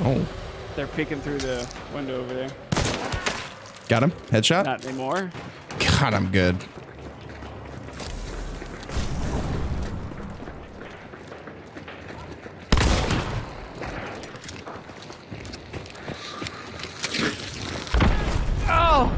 Oh, They're peeking through the window over there. got him. Headshot. Not anymore. God, I'm good. Oh!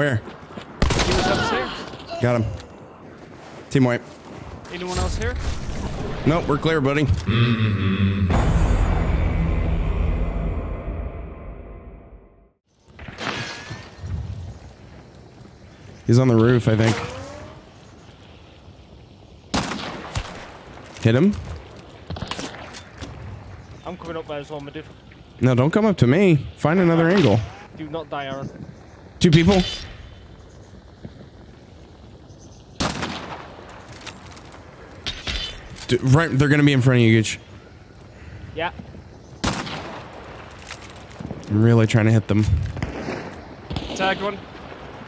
Where? He was upstairs. Got him. Team wipe. Anyone else here? Nope, we're clear, buddy. He's on the roof, I think. Hit him? I'm coming up there as well, my dude. No, don't come up to me. Find another angle. Do not die, Aaron. Two people. D- right, they're gonna be in front of you, Gooch. Yeah. I'm really trying to hit them. Tagged one.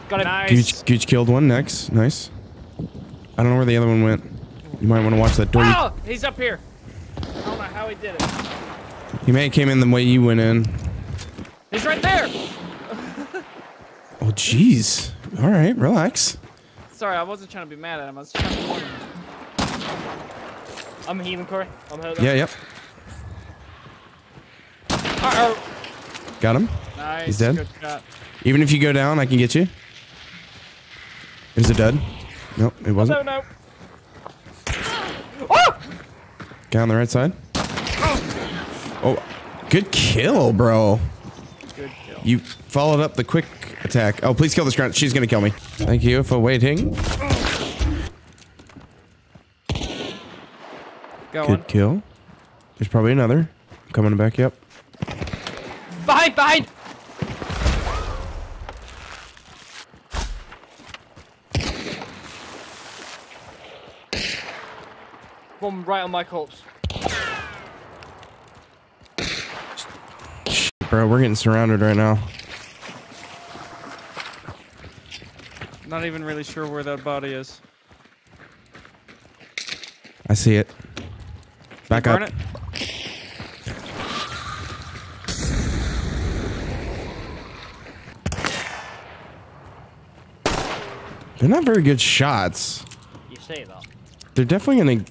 Got it. Nice. Gooch, Gooch killed one. Next, nice. I don't know where the other one went. You might want to watch that door. Oh, he's up here. I don't know how he did it. He may have came in the way you went in. He's right there. Oh, jeez. All right, relax. Sorry, I wasn't trying to be mad at him. I was trying to warn him. I'm healing, Corey. I'm hurt. Yeah, yep. Uh-oh. Got him. Nice. He's dead? Even if you go down, I can get you. Is it dead? Nope, it wasn't. no. Oh! Ah! Guy on the right side. Oh, good kill, bro. Good kill. You followed up the quick attack. Oh, please kill this grunt. She's gonna kill me. Thank you for waiting. Got Good kill. There's probably another. Coming back up. Behind, behind. One right on my corpse. Bro, we're getting surrounded right now. Not even really sure where that body is. I see it. Back up. It. They're not very good shots. You say that. They're definitely gonna.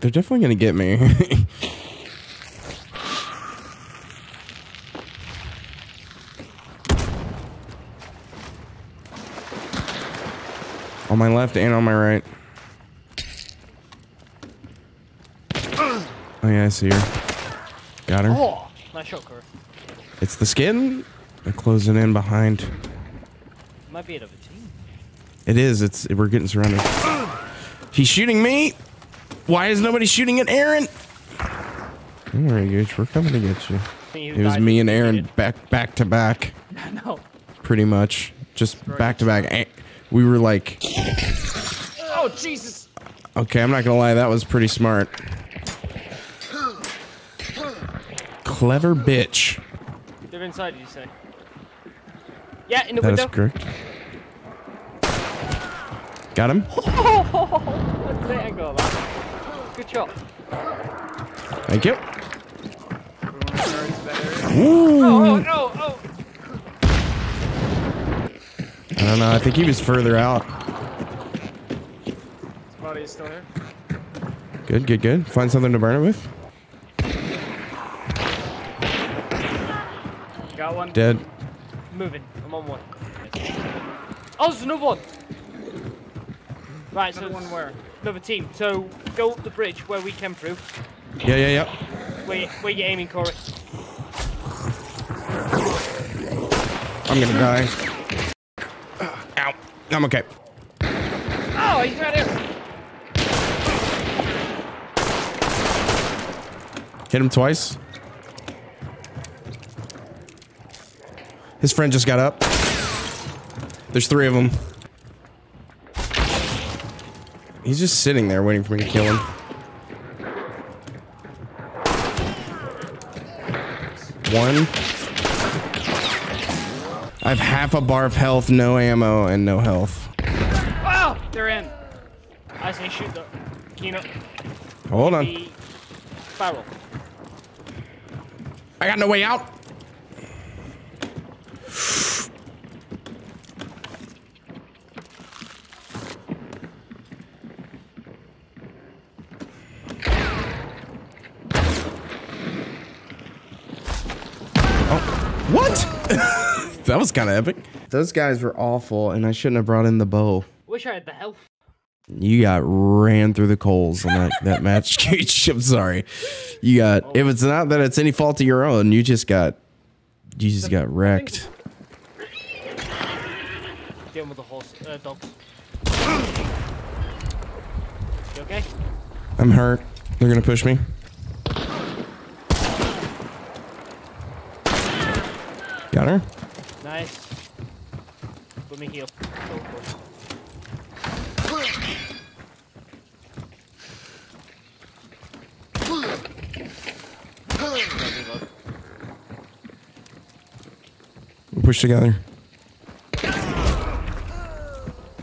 They're definitely gonna get me. on my left and on my right. Oh yeah, I see her. Got her. Oh, nice. It's the skin. They're closing in behind. Might be another team. It is. It's. We're getting surrounded. He's shooting me. Why is nobody shooting at Aaron? Don't worry, Gooch. We're coming to get you. It was me and Aaron back back to back, no. pretty much. Just back to back. We were like, Oh, Jesus. okay, I'm not gonna lie, that was pretty smart. Clever bitch. They're inside, did you say? Yeah, in the That is window. correct. Got him. Look at the angle that. Good shot. Thank you. Ooh. Oh, oh, oh. I don't know. I think he was further out. His body is still here. Good, good, good. Find something to burn it with. Got one. Dead. Moving. I'm on one. Oh, there's another one. Right, so Another one it's where? Another team. So go up the bridge where we came through. Yeah, yeah, yeah. Where, you, where you aiming, Corey? I'm gonna die. Ow. I'm okay. Oh, he's right here. Hit him twice. His friend just got up. There's three of them. He's just sitting there waiting for me to kill him. One. I have half a bar of health, no ammo, and no health. Oh, they're in. I say shoot the Kino. Hold on. The barrel. I got no way out. Oh, what? That was kind of epic. Those guys were awful, and I shouldn't have brought in the bow. Wish I had the health. You got ran through the coals in that, that match, Cage. I'm sorry. You got. If it's not that it's any fault of your own, you just got. You just got wrecked. Dealing with the horse, uh, dogs. You okay? I'm hurt. They're gonna push me. Got her. Nice. Let me heal. Go, go. We push together.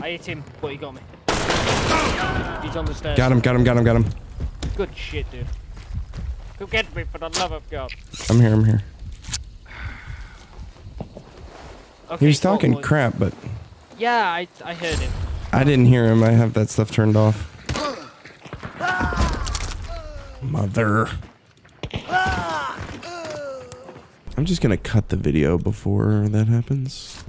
I hit him, but he got me. He's on the stairs. Got him. Got him. Got him. Got him. Good shit, dude. Go get me, for the love of God. I'm here. I'm here. Okay, He was talking cool. crap, but Yeah, I, I heard him. I didn't hear him. I have that stuff turned off. Mother. I'm just gonna cut the video before that happens.